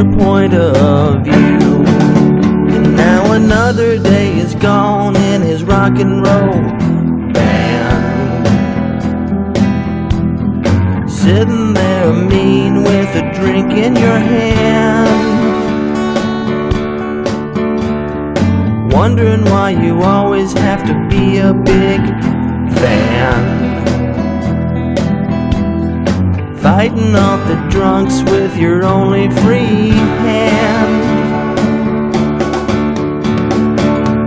your point of view? And now another day is gone in his rock and roll band. Sitting there mean with a drink in your hand. Wondering why you always have to be a big Fighting off the drunks with your only free hand.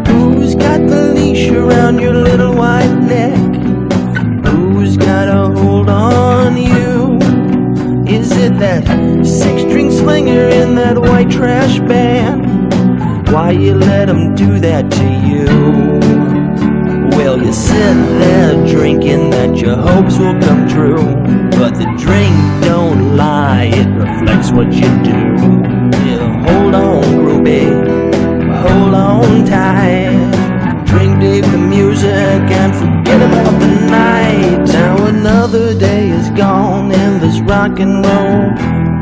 Who's got the leash around your little white neck? Who's got a hold on you? Is it that six string slinger in that white trash band? Why you let him do that to you? Well, you sit there drinking that your hopes will come true. But the drink don't lie, it reflects what you do. Yeah, hold on, groupie, hold on tight. Drink deep the music and forget about the night. Now another day is gone in this rock and roll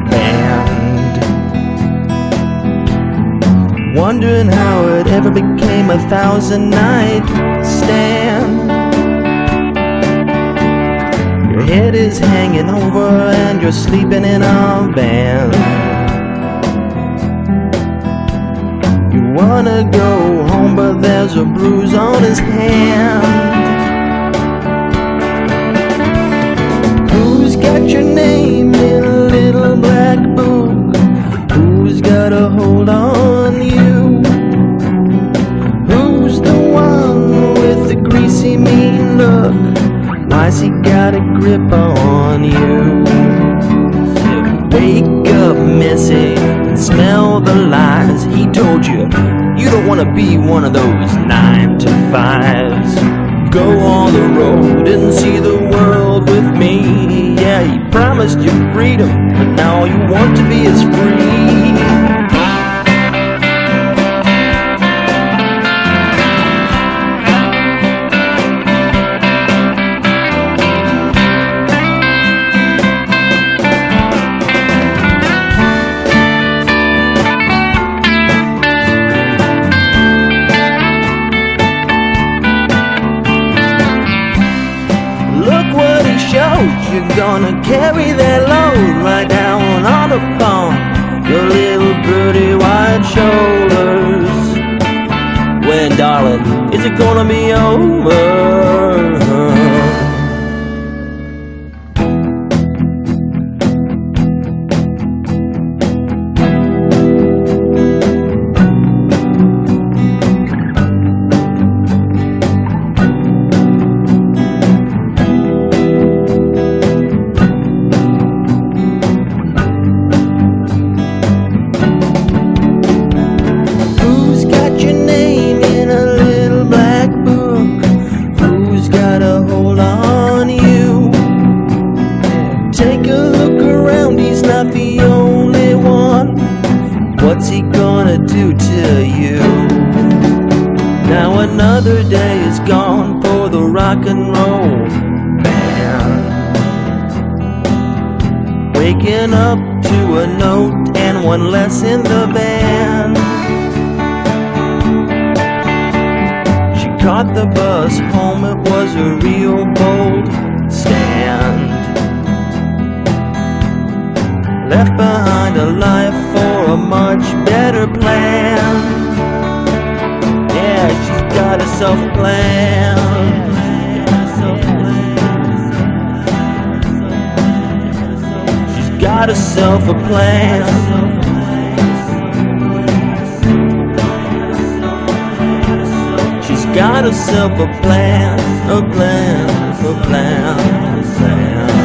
band. Wondering how it ever became a thousand night Head is hanging over and you're sleeping in a van. You wanna go home, but there's a bruise on his hand. Who's got your name in a little black book? Who's got a hold on he got a grip on you? Wake up, Missy, and smell the lies. He told you you don't want to be one of those nine to fives. Go on the road and see the world with me. Yeah, he promised you freedom, but now all you want to be is free. You're gonna carry that load right down on the upon your little pretty white shoulders. When, darling, is it gonna be over? Got your name in a little black book? Who's got a hold on you? Take a look around, he's not the only one. What's he gonna do to you? Now another day is gone for the rock and roll band. Waking up to a note and one less in the band. Caught the bus home, it was a real bold stand. Left behind a life for a much better plan. Yeah, she's got herself a plan. She's got herself a plan. got herself a plan, a plan, a plan, a plan.